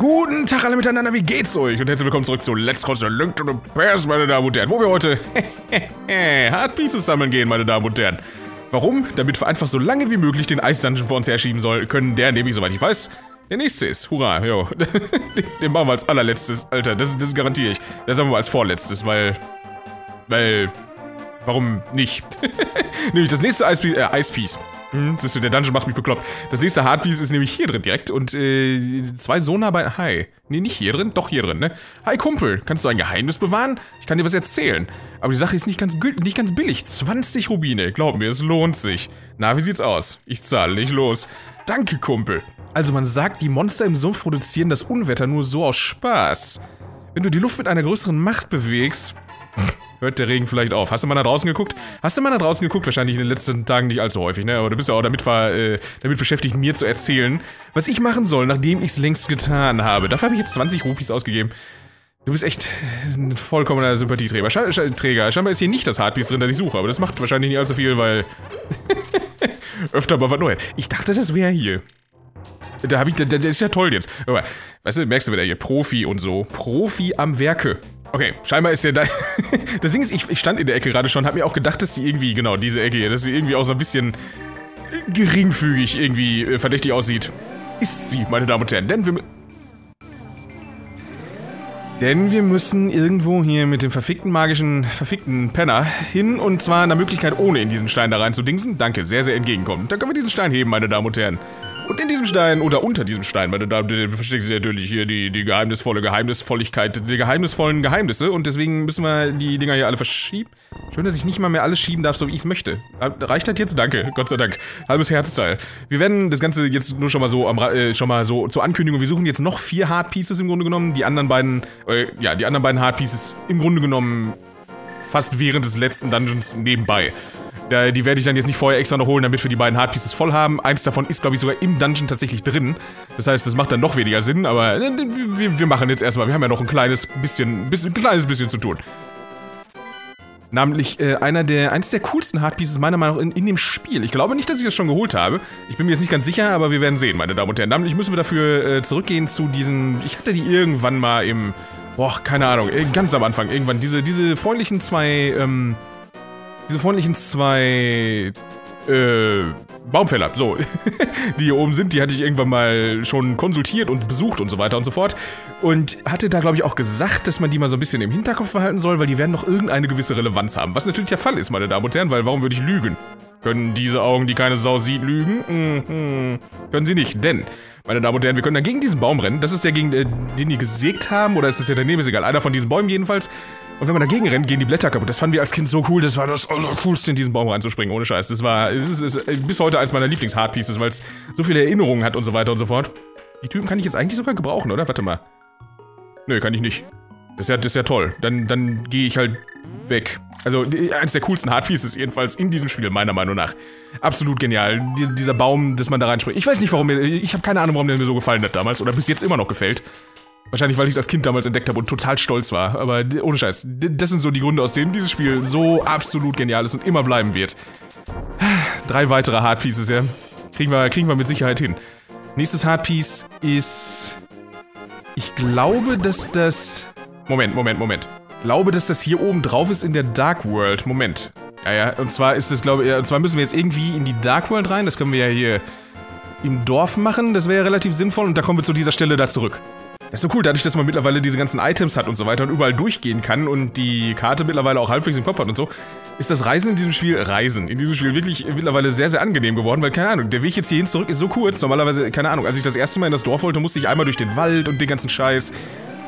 Guten Tag alle miteinander, wie geht's euch? Und herzlich willkommen zurück zu Let's Cross the Link to the Pairs, meine Damen und Herren, wo wir heute Hard Pieces sammeln gehen, meine Damen und Herren. Warum? Damit wir einfach so lange wie möglich den Eis-Dungeon vor uns herschieben soll, können, der nämlich, soweit ich weiß, der nächste ist. Hurra, jo. Den machen wir als allerletztes, Alter, das, das garantiere ich. Das haben wir als vorletztes, weil... Weil... Warum nicht? nämlich das nächste Ice Piece, äh, Ice Piece. Hm, siehst du, der Dungeon macht mich bekloppt. Das nächste Hardpiece ist nämlich hier drin direkt und äh, zwei so bei... Hi. Nee, nicht hier drin, doch hier drin, ne? Hi Kumpel, kannst du ein Geheimnis bewahren? Ich kann dir was erzählen. Aber die Sache ist nicht ganz, nicht ganz billig. 20 Rubine, glaub mir, es lohnt sich. Na, wie sieht's aus? Ich zahle nicht los. Danke, Kumpel. Also man sagt, die Monster im Sumpf produzieren das Unwetter nur so aus Spaß. Wenn du die Luft mit einer größeren Macht bewegst, hört der Regen vielleicht auf. Hast du mal nach draußen geguckt? Hast du mal nach draußen geguckt? Wahrscheinlich in den letzten Tagen nicht allzu häufig, ne? Aber du bist ja auch damit, äh, damit beschäftigt, mir zu erzählen, was ich machen soll, nachdem ich es längst getan habe. Dafür habe ich jetzt 20 Rupies ausgegeben. Du bist echt ein vollkommener Sympathieträger. Sch Sch Träger. Scheinbar ist hier nicht das Hardpiece drin, das ich suche, aber das macht wahrscheinlich nicht allzu viel, weil öfter mal was Neues. Ich dachte, das wäre hier. Da habe ich, der ist ja toll jetzt. Aber, weißt du, merkst du wieder hier, Profi und so. Profi am Werke. Okay, scheinbar ist der da. das Ding ist, ich, ich stand in der Ecke gerade schon, hab mir auch gedacht, dass die irgendwie, genau, diese Ecke hier, dass sie irgendwie auch so ein bisschen geringfügig irgendwie äh, verdächtig aussieht. Ist sie, meine Damen und Herren, denn wir. Denn wir müssen irgendwo hier mit dem verfickten magischen, verfickten Penner hin und zwar einer Möglichkeit, ohne in diesen Stein da rein zu dingsen. Danke, sehr, sehr entgegenkommen. Dann können wir diesen Stein heben, meine Damen und Herren. Und in diesem Stein, oder unter diesem Stein, meine Damen und Herren, versteckt sich natürlich hier die, die geheimnisvolle Geheimnisvolligkeit, die geheimnisvollen Geheimnisse. Und deswegen müssen wir die Dinger hier alle verschieben. Schön, dass ich nicht mal mehr alles schieben darf, so wie ich es möchte. Reicht das jetzt? Danke, Gott sei Dank. Halbes Herzteil. Wir werden das Ganze jetzt nur schon mal so am, äh, schon mal so zur Ankündigung. Wir suchen jetzt noch vier Hard Pieces im Grunde genommen. Die anderen beiden, äh, ja, die anderen beiden Hard Pieces im Grunde genommen fast während des letzten Dungeons nebenbei. Die werde ich dann jetzt nicht vorher extra noch holen, damit wir die beiden Hardpieces voll haben. Eins davon ist, glaube ich, sogar im Dungeon tatsächlich drin. Das heißt, das macht dann noch weniger Sinn, aber äh, wir, machen jetzt erstmal. Wir haben ja noch ein kleines bisschen, bisschen, ein kleines bisschen zu tun. Namentlich äh, einer der, eines der coolsten Hardpieces meiner Meinung nach in, in, dem Spiel. Ich glaube nicht, dass ich das schon geholt habe. Ich bin mir jetzt nicht ganz sicher, aber wir werden sehen, meine Damen und Herren. Namentlich müssen wir dafür äh, zurückgehen zu diesen, ich hatte die irgendwann mal im, boah, keine Ahnung, äh, ganz am Anfang irgendwann. Diese, diese freundlichen zwei, ähm, diese freundlichen zwei, äh, Baumfäller, so, die hier oben sind, die hatte ich irgendwann mal schon konsultiert und besucht und so weiter und so fort. Und hatte da, glaube ich, auch gesagt, dass man die mal so ein bisschen im Hinterkopf behalten soll, weil die werden noch irgendeine gewisse Relevanz haben. Was natürlich der Fall ist, meine Damen und Herren, weil warum würde ich lügen? Können diese Augen, die keine Sau sieht, lügen? Mhm. Können sie nicht, denn, meine Damen und Herren, wir können dann gegen diesen Baum rennen. Das ist der, gegen, äh, den die gesägt haben, oder ist das ja daneben, ist egal. Einer von diesen Bäumen jedenfalls. Und wenn man dagegen rennt, gehen die Blätter kaputt. Das fanden wir als Kind so cool. Das war das Allercoolste, in diesen Baum reinzuspringen, ohne Scheiß. Das war das ist, ist bis heute eines meiner Lieblings-Hardpieces, weil es so viele Erinnerungen hat und so weiter und so fort. Die Typen kann ich jetzt eigentlich sogar gebrauchen, oder? Warte mal. Nö, kann ich nicht. Das ist ja, das ist ja toll. Dann, dann gehe ich halt weg. Also, eines der coolsten Hardpieces jedenfalls in diesem Spiel, meiner Meinung nach. Absolut genial. Die, dieser Baum, dass man da reinspringt. Ich weiß nicht, warum mir, ich habe keine Ahnung, warum der mir so gefallen hat damals oder bis jetzt immer noch gefällt. Wahrscheinlich, weil ich es als Kind damals entdeckt habe und total stolz war. Aber ohne Scheiß, das sind so die Gründe, aus denen dieses Spiel so absolut genial ist und immer bleiben wird. Drei weitere Hardpieces, ja. Kriegen wir, kriegen wir mit Sicherheit hin. Nächstes Hardpiece ist... Ich glaube, dass das... Moment, Moment, Moment. Ich glaube, dass das hier oben drauf ist in der Dark World. Moment. Ja, ja, und zwar ist das, glaube ich, und zwar müssen wir jetzt irgendwie in die Dark World rein. Das können wir ja hier im Dorf machen. Das wäre ja relativ sinnvoll. Und da kommen wir zu dieser Stelle da zurück. Das ist so cool, dadurch, dass man mittlerweile diese ganzen Items hat und so weiter und überall durchgehen kann und die Karte mittlerweile auch halbwegs im Kopf hat und so, ist das Reisen in diesem Spiel, Reisen in diesem Spiel wirklich mittlerweile sehr, sehr angenehm geworden, weil, keine Ahnung, der Weg jetzt hierhin zurück ist so kurz, normalerweise, keine Ahnung, als ich das erste Mal in das Dorf wollte, musste ich einmal durch den Wald und den ganzen Scheiß.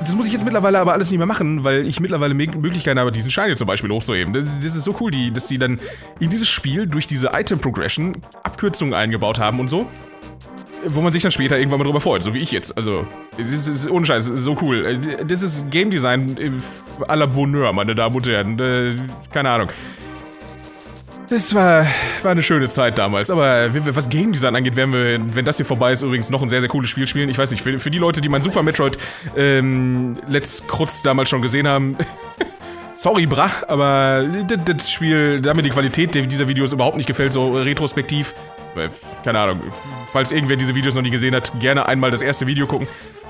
Das muss ich jetzt mittlerweile aber alles nicht mehr machen, weil ich mittlerweile Möglichkeiten habe, diesen Stein hier zum Beispiel hochzuheben. Das, das ist so cool, die, dass die dann in dieses Spiel durch diese Item-Progression Abkürzungen eingebaut haben und so wo man sich dann später irgendwann mal drüber freut, so wie ich jetzt. Also, es ist, es ist ohne Scheiß, so cool. Das ist Game Design à la Bonheur, meine Damen und Herren. Äh, keine Ahnung. Das war, war eine schöne Zeit damals, aber was Game Design angeht, werden wir, wenn das hier vorbei ist, übrigens noch ein sehr, sehr cooles Spiel spielen. Ich weiß nicht, für, für die Leute, die mein Super Metroid ähm, Let's Krutz damals schon gesehen haben, sorry, brach, aber das Spiel, da mir die Qualität dieser Videos überhaupt nicht gefällt, so retrospektiv, keine Ahnung, falls irgendwer diese Videos noch nie gesehen hat, gerne einmal das erste Video gucken.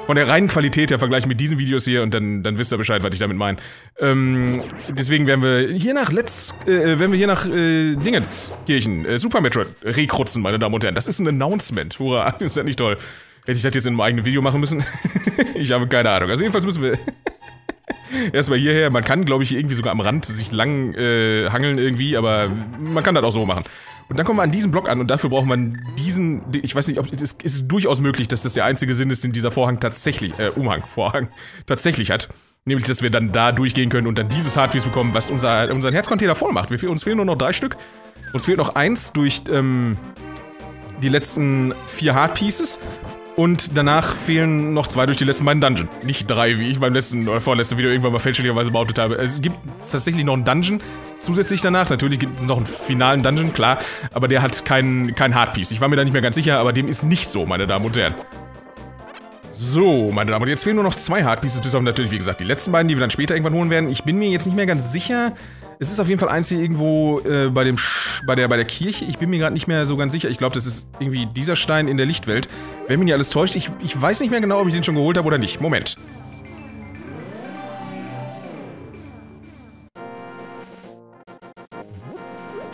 von der reinen Qualität her vergleichen mit diesen Videos hier und dann, dann wisst ihr Bescheid, was ich damit meine. Ähm, deswegen werden wir hier nach Let's, äh, werden wir hier nach äh, Dingenskirchen, äh, Super Metroid rekrutzen, meine Damen und Herren. Das ist ein Announcement. Hurra, ist ja nicht toll. Hätte ich das jetzt in einem eigenen Video machen müssen? ich habe keine Ahnung. Also jedenfalls müssen wir erstmal hierher. Man kann, glaube ich, irgendwie sogar am Rand sich lang äh, hangeln irgendwie, aber man kann das auch so machen. Und dann kommen wir an diesen Block an und dafür braucht man diesen, ich weiß nicht, ob es ist, ist durchaus möglich, dass das der einzige Sinn ist, den dieser Vorhang tatsächlich, äh, Umhang, Vorhang, tatsächlich hat. Nämlich, dass wir dann da durchgehen können und dann dieses Hardpiece bekommen, was unser, unseren Herzcontainer voll macht. Wir, uns fehlen nur noch drei Stück. Uns fehlt noch eins durch ähm, die letzten vier Hardpieces. Und danach fehlen noch zwei durch die letzten beiden Dungeon. Nicht drei, wie ich beim letzten oder vorletzten Video irgendwann mal fälschlicherweise behauptet habe. Es gibt tatsächlich noch einen Dungeon zusätzlich danach. Natürlich gibt es noch einen finalen Dungeon, klar. Aber der hat kein, kein Hardpiece. Ich war mir da nicht mehr ganz sicher, aber dem ist nicht so, meine Damen und Herren. So, meine Damen und Herren, jetzt fehlen nur noch zwei Hardpieces, bis auf natürlich, wie gesagt, die letzten beiden, die wir dann später irgendwann holen werden. Ich bin mir jetzt nicht mehr ganz sicher, es ist auf jeden Fall eins hier irgendwo äh, bei, dem Sch bei, der, bei der Kirche. Ich bin mir gerade nicht mehr so ganz sicher. Ich glaube, das ist irgendwie dieser Stein in der Lichtwelt. Wenn mich nicht alles täuscht, ich, ich weiß nicht mehr genau, ob ich den schon geholt habe oder nicht. Moment.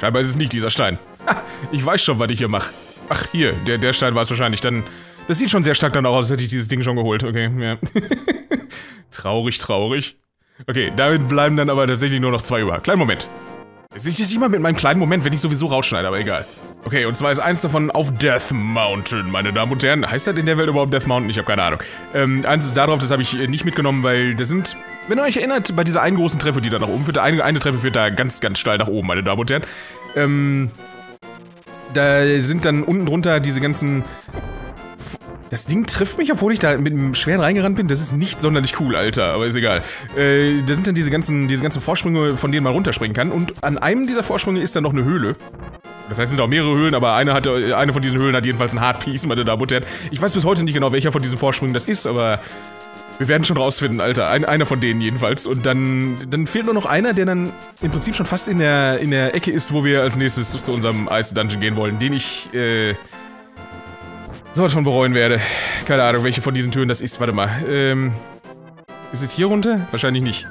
Scheinbar ist es nicht dieser Stein. Ha, ich weiß schon, was ich hier mache. Ach, hier, der, der Stein war es wahrscheinlich. Dann, das sieht schon sehr stark danach aus, als hätte ich dieses Ding schon geholt. Okay, ja. traurig, traurig. Okay, damit bleiben dann aber tatsächlich nur noch zwei über. Kleinen Moment. Jetzt ich das immer mit meinem kleinen Moment, wenn ich sowieso rausschneide, aber egal. Okay, und zwar ist eins davon auf Death Mountain, meine Damen und Herren. Heißt das in der Welt überhaupt Death Mountain? Ich habe keine Ahnung. Ähm, eins ist darauf, das habe ich nicht mitgenommen, weil das sind, wenn ihr euch erinnert, bei dieser einen großen Treppe, die da nach oben führt, eine, eine Treppe führt da ganz, ganz steil nach oben, meine Damen und Herren. Ähm, da sind dann unten drunter diese ganzen das Ding trifft mich, obwohl ich da mit einem Schwert reingerannt bin. Das ist nicht sonderlich cool, Alter, aber ist egal. Äh, da sind dann diese ganzen, diese ganzen Vorsprünge, von denen man runterspringen kann. Und an einem dieser Vorsprünge ist dann noch eine Höhle. Vielleicht sind auch mehrere Höhlen, aber eine, hat, eine von diesen Höhlen hat jedenfalls ein Hardpiece, meine Damen und Herren. Ich weiß bis heute nicht genau, welcher von diesen Vorsprüngen das ist, aber wir werden schon rausfinden, Alter. Ein, einer von denen jedenfalls. Und dann, dann fehlt nur noch einer, der dann im Prinzip schon fast in der, in der Ecke ist, wo wir als nächstes zu unserem Ice-Dungeon gehen wollen, den ich, äh, sowas von bereuen werde. Keine Ahnung, welche von diesen Türen das ist. Warte mal. Ähm. Ist es hier runter? Wahrscheinlich nicht.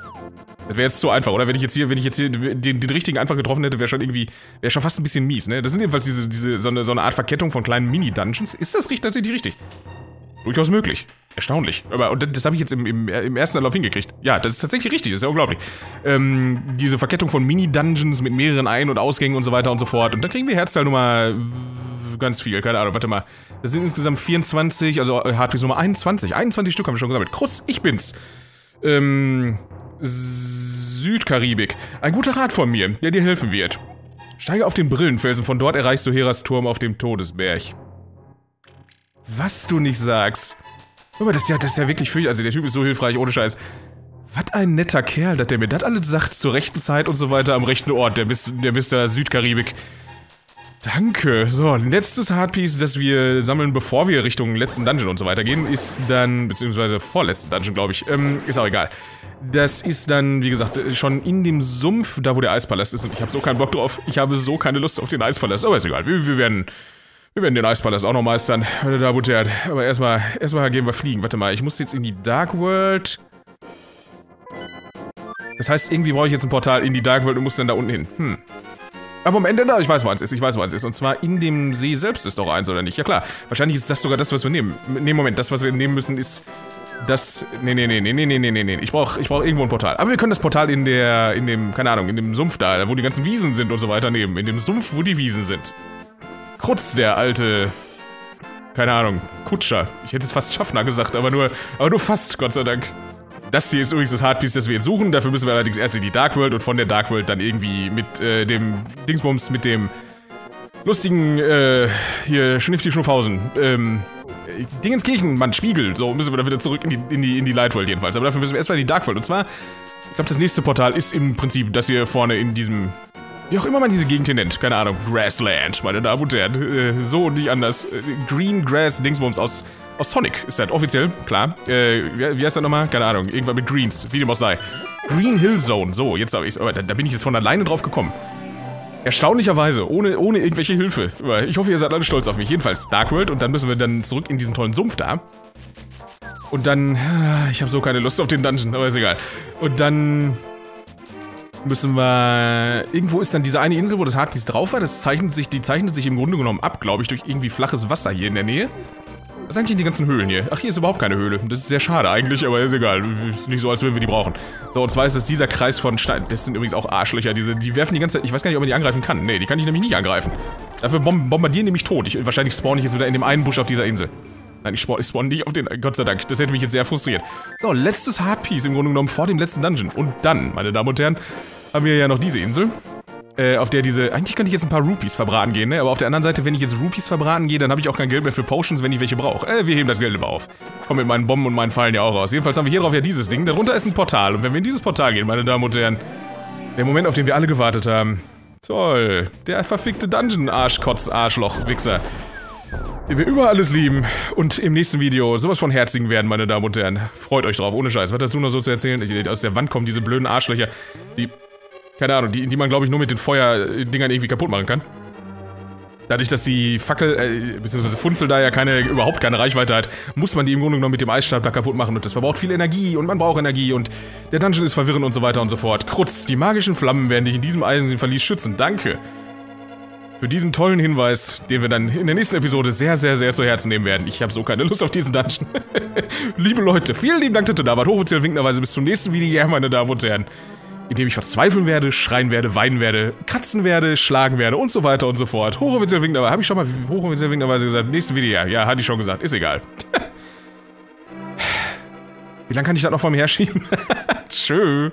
Das wäre jetzt zu einfach, oder? Wenn ich jetzt hier, wenn ich jetzt hier den, den richtigen einfach getroffen hätte, wäre schon irgendwie, wäre schon fast ein bisschen mies, ne? Das sind jedenfalls diese, diese, so eine, so eine Art Verkettung von kleinen Mini-Dungeons. Ist das richtig, tatsächlich richtig? Durchaus möglich. Erstaunlich. Aber und das, das habe ich jetzt im, im, im, ersten Anlauf hingekriegt. Ja, das ist tatsächlich richtig, das ist ja unglaublich. Ähm, diese Verkettung von Mini-Dungeons mit mehreren Ein- und Ausgängen und so weiter und so fort. Und dann kriegen wir Herzteil Nummer ganz viel, keine Ahnung, warte mal. Das sind insgesamt 24, also äh, Hardpiece Nummer 21. 21 Stück haben wir schon gesammelt. Krutz, ich bin's. Ähm, Südkaribik. Ein guter Rat von mir, der dir helfen wird. Steige auf den Brillenfelsen, von dort erreichst du Heras Turm auf dem Todesberg. Was du nicht sagst. Aber das ist ja, das ist ja wirklich fürchterlich. Also der Typ ist so hilfreich, ohne Scheiß. Was ein netter Kerl, dass der mir das alles sagt, zur rechten Zeit und so weiter, am rechten Ort, der, der Mr. Südkaribik. Danke. So, letztes Hardpiece, das wir sammeln, bevor wir Richtung letzten Dungeon und so weiter gehen, ist dann, beziehungsweise vorletzten Dungeon, glaube ich, ähm, ist auch egal. Das ist dann, wie gesagt, schon in dem Sumpf, da wo der Eispalast ist und ich habe so keinen Bock drauf. Ich habe so keine Lust auf den Eispalast, aber ist egal. Wir, wir werden, wir werden den Eispalast auch noch meistern, meine Damen und Herren. Aber erstmal, erstmal gehen wir fliegen. Warte mal, ich muss jetzt in die Dark World. Das heißt, irgendwie brauche ich jetzt ein Portal in die Dark World und muss dann da unten hin. Hm. Aber am Ende, da, ich weiß, wo eins ist, ich weiß, wo eins ist. Und zwar in dem See selbst ist doch eins, oder nicht? Ja klar, wahrscheinlich ist das sogar das, was wir nehmen. Nee, Moment, das, was wir nehmen müssen, ist das... Nee, nee, nee, nee, nee, nee, nee, nee, Ich brauche ich brauch irgendwo ein Portal. Aber wir können das Portal in der, in dem, keine Ahnung, in dem Sumpf da, wo die ganzen Wiesen sind und so weiter nehmen. In dem Sumpf, wo die Wiesen sind. Krutz, der alte... Keine Ahnung, Kutscher. Ich hätte es fast Schaffner gesagt, aber nur, aber nur fast, Gott sei Dank. Das hier ist übrigens das Hardpiece, das wir jetzt suchen. Dafür müssen wir allerdings erst in die Dark World und von der Dark World dann irgendwie mit äh, dem Dingsbums, mit dem lustigen, äh, hier, Schnifty Schnuffhausen, ähm, Dingenskirchen, Mann, Spiegel. So, müssen wir dann wieder zurück in die, in die, in die Light World jedenfalls. Aber dafür müssen wir erstmal in die Dark World. Und zwar, ich glaube, das nächste Portal ist im Prinzip das hier vorne in diesem, wie auch immer man diese Gegend hier nennt. Keine Ahnung, Grassland, meine Damen und Herren. Äh, so nicht anders. Äh, Green Grass Dingsbums aus aus Sonic ist das offiziell, klar. Äh, wie, wie heißt das nochmal? Keine Ahnung. Irgendwann mit Greens, wie dem auch sei. Green Hill Zone. So, jetzt habe ich da, da bin ich jetzt von alleine drauf gekommen. Erstaunlicherweise, ohne, ohne irgendwelche Hilfe. Ich hoffe, ihr seid alle stolz auf mich. Jedenfalls Dark World und dann müssen wir dann zurück in diesen tollen Sumpf da. Und dann... Ich habe so keine Lust auf den Dungeon, aber ist egal. Und dann... Müssen wir... Irgendwo ist dann diese eine Insel, wo das Hardpiece drauf war. Das zeichnet sich, die zeichnet sich im Grunde genommen ab, glaube ich, durch irgendwie flaches Wasser hier in der Nähe. Was sind eigentlich die ganzen Höhlen hier? Ach, hier ist überhaupt keine Höhle. Das ist sehr schade eigentlich, aber ist egal. Ist nicht so, als würden wir die brauchen. So, und zwar ist es dieser Kreis von Stein. Das sind übrigens auch Arschlöcher. Diese, die werfen die ganze Zeit... Ich weiß gar nicht, ob man die angreifen kann. Nee, die kann ich nämlich nicht angreifen. Dafür bomb bombardieren nämlich tot. Ich, wahrscheinlich spawn ich jetzt wieder in dem einen Busch auf dieser Insel. Nein, ich spawn, ich spawn nicht auf den... Gott sei Dank. Das hätte mich jetzt sehr frustriert. So, letztes Hardpiece im Grunde genommen vor dem letzten Dungeon. Und dann, meine Damen und Herren, haben wir ja noch diese Insel äh, auf der diese... Eigentlich könnte ich jetzt ein paar Rupees verbraten gehen, ne? Aber auf der anderen Seite, wenn ich jetzt Rupees verbraten gehe, dann habe ich auch kein Geld mehr für Potions, wenn ich welche brauche. Äh, wir heben das Geld immer auf. Komm mit meinen Bomben und meinen Pfeilen ja auch raus. Jedenfalls haben wir hier drauf ja dieses Ding. Darunter ist ein Portal. Und wenn wir in dieses Portal gehen, meine Damen und Herren, der Moment, auf den wir alle gewartet haben. Toll. Der verfickte Dungeon-Arschkotz-Arschloch-Wichser. Den wir über alles lieben und im nächsten Video sowas von herzigen werden, meine Damen und Herren. Freut euch drauf, ohne Scheiß. Was hast du noch so zu erzählen? Aus der Wand kommen diese blöden Arschlöcher, die keine Ahnung, die, die man, glaube ich, nur mit den Feuerdingern irgendwie kaputt machen kann. Dadurch, dass die Fackel, äh, beziehungsweise Funzel da ja keine, überhaupt keine Reichweite hat, muss man die im Grunde genommen mit dem Eisstab da kaputt machen und das verbraucht viel Energie und man braucht Energie und der Dungeon ist verwirrend und so weiter und so fort. Krutz, die magischen Flammen werden dich in diesem Eisenverlies schützen. Danke. Für diesen tollen Hinweis, den wir dann in der nächsten Episode sehr, sehr, sehr zu Herzen nehmen werden. Ich habe so keine Lust auf diesen Dungeon. Liebe Leute, vielen lieben Dank, dass ihr da wart. Hochoffiziell winkenderweise bis zum nächsten Video, meine Damen und Herren in dem ich verzweifeln werde, schreien werde, weinen werde, kratzen werde, schlagen werde und so weiter und so fort. Hochoffiziell aber, habe ich schon mal hochoffiziell winkenderweise gesagt, nächstes Video, ja, ja, hatte ich schon gesagt, ist egal. Wie lange kann ich das noch vor mir herschieben? Tschö.